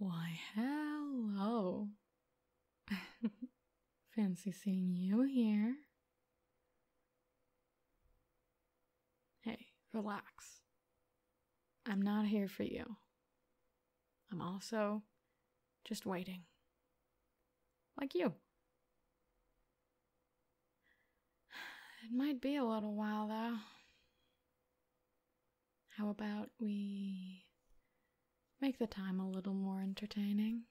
Why, hello. Fancy seeing you here. Hey, relax. I'm not here for you. I'm also just waiting. Like you. It might be a little while, though. How about we make the time a little more entertaining?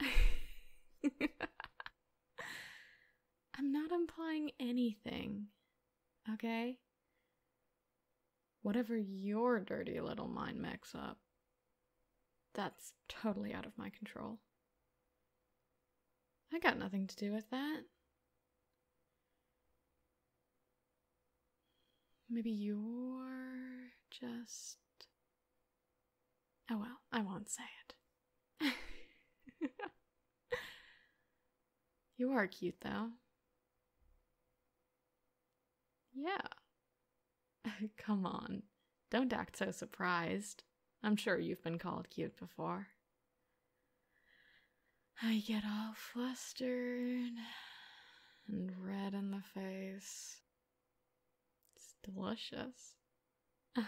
I'm not implying anything, okay? Whatever your dirty little mind makes up, that's totally out of my control. I got nothing to do with that. Maybe you're just. Oh well, I won't say it. you are cute, though. Yeah. Come on. Don't act so surprised. I'm sure you've been called cute before. I get all flustered and red in the face. It's delicious. I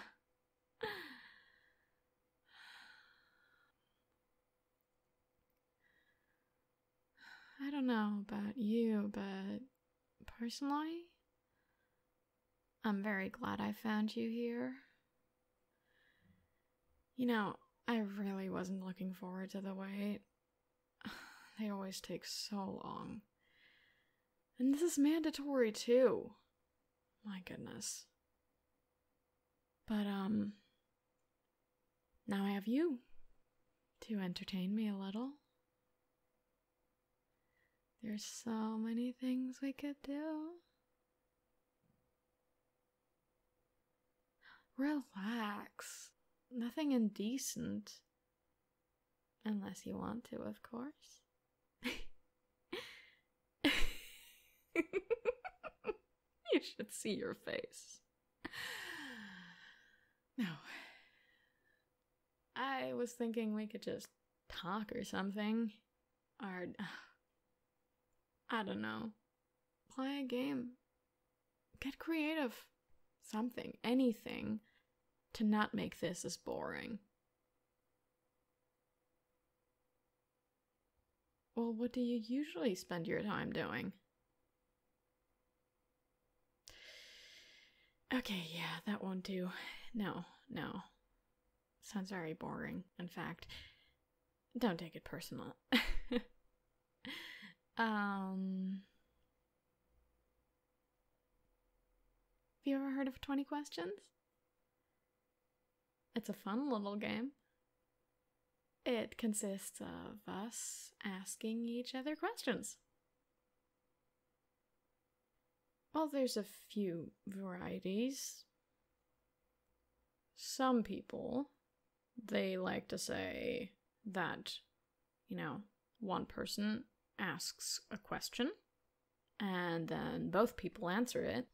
don't know about you, but personally, I'm very glad I found you here. You know, I really wasn't looking forward to the wait. They always take so long. And this is mandatory too. My goodness. But, um, now I have you to entertain me a little. There's so many things we could do. Relax. Nothing indecent. Unless you want to, of course. you should see your face. No. I was thinking we could just talk or something. Or. Uh, I don't know. Play a game. Get creative. Something. Anything. To not make this as boring. Well, what do you usually spend your time doing? Okay, yeah, that won't do. No, no. Sounds very boring, in fact. Don't take it personal. um. Have you ever heard of 20 questions? It's a fun little game. It consists of us asking each other questions. Well, there's a few varieties. Some people, they like to say that, you know, one person asks a question, and then both people answer it,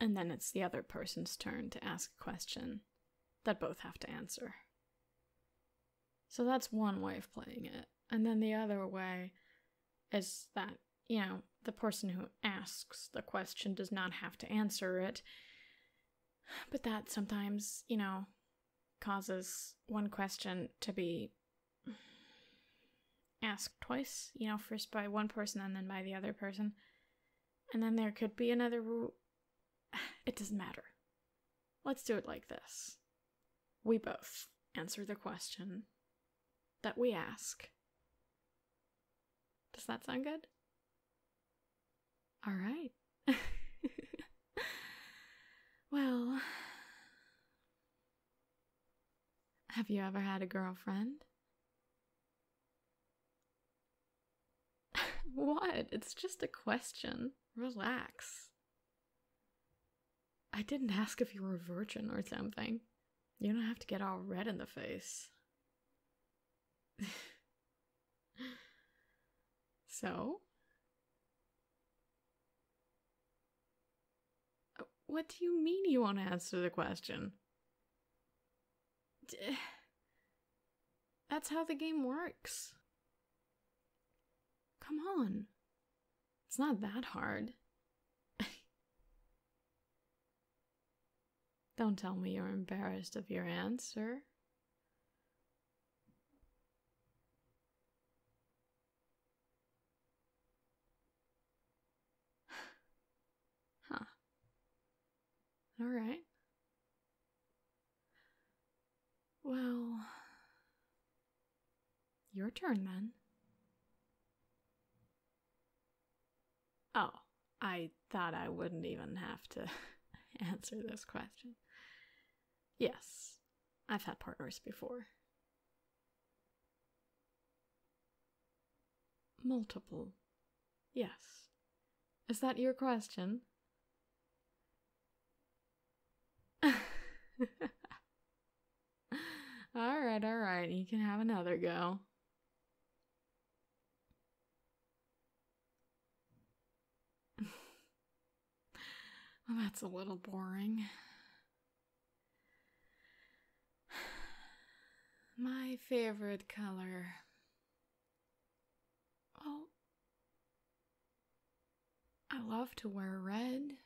and then it's the other person's turn to ask a question that both have to answer. So that's one way of playing it. And then the other way is that, you know, the person who asks the question does not have to answer it. But that sometimes, you know, causes one question to be asked twice, you know, first by one person and then by the other person. And then there could be another rule. It doesn't matter. Let's do it like this. We both answer the question that we ask. Does that sound good? All right. well, have you ever had a girlfriend? What? It's just a question. Relax. I didn't ask if you were a virgin or something. You don't have to get all red in the face. so? What do you mean you want to answer the question? That's how the game works. Come on. It's not that hard. Don't tell me you're embarrassed of your answer. huh. All right. Well, your turn then. Oh, I thought I wouldn't even have to answer this question. Yes, I've had partners before. Multiple. Yes. Is that your question? all right, all right. You can have another go. that's a little boring. My favorite color. Oh, I love to wear red.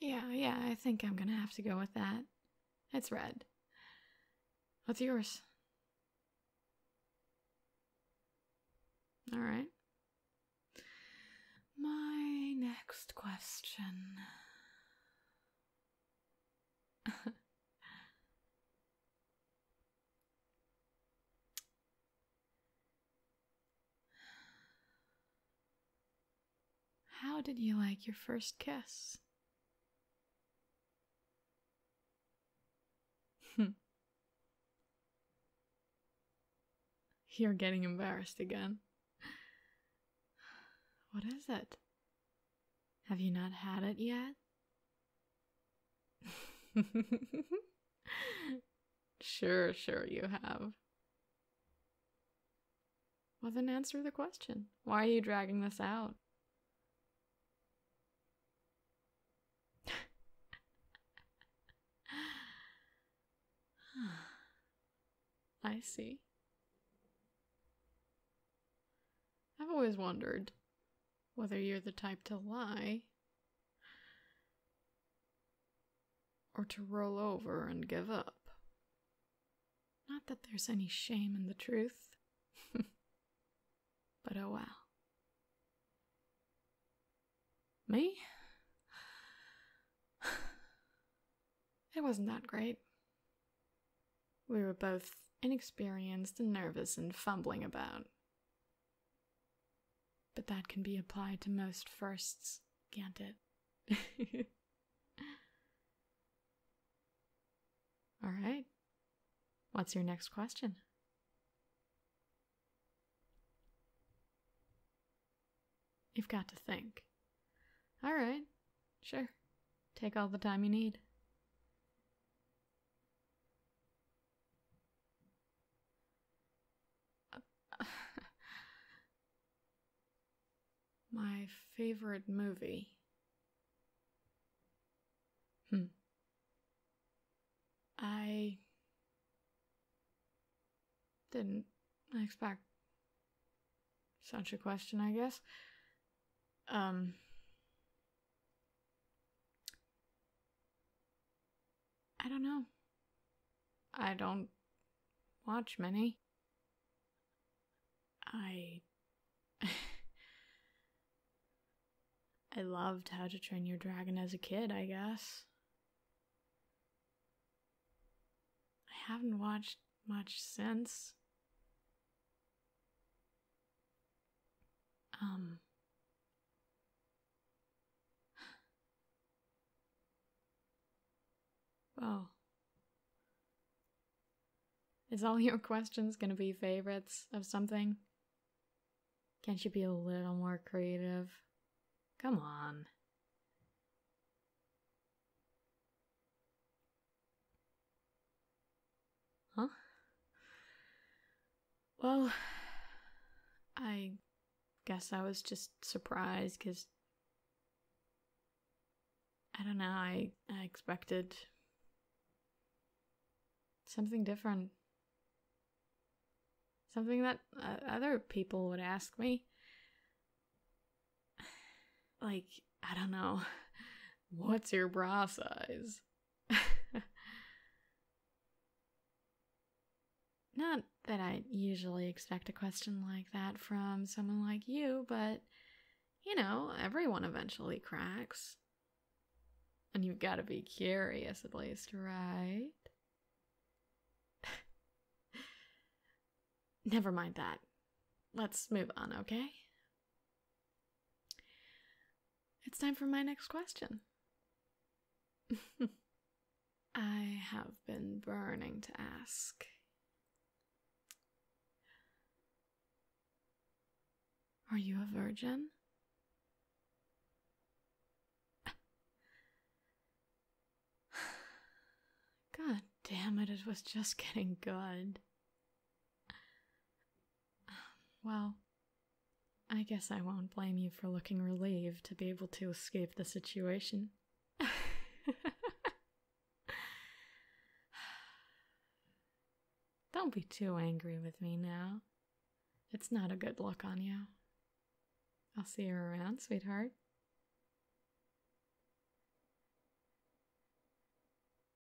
Yeah, yeah, I think I'm gonna have to go with that. It's red. What's yours? All right. My next question. How did you like your first kiss? You're getting embarrassed again. What is it? Have you not had it yet? sure, sure, you have. Well, then answer the question. Why are you dragging this out? I see. I've always wondered whether you're the type to lie or to roll over and give up. Not that there's any shame in the truth, but oh well. Me? It wasn't that great. We were both inexperienced and nervous and fumbling about. But that can be applied to most firsts, can't it? All right. What's your next question? You've got to think. All right. Sure. Take all the time you need. My favorite movie. Hmm. I didn't expect such a question, I guess. Um. I don't know. I don't watch many. I I loved How to Train Your Dragon as a kid, I guess. I haven't watched much since. Um. Well. Is all your questions gonna be favorites of something? Can't you be a little more creative? Come on. Huh? Well, I guess I was just surprised because I don't know, I, I expected something different. Something that uh, other people would ask me. Like, I don't know, what's your bra size? Not that I usually expect a question like that from someone like you, but you know, everyone eventually cracks. And you've got to be curious at least, right? Never mind that. Let's move on, okay? It's time for my next question. I have been burning to ask. Are you a virgin? God damn it, it was just getting good. Well, I guess I won't blame you for looking relieved to be able to escape the situation. Don't be too angry with me now. It's not a good look on you. I'll see you around, sweetheart.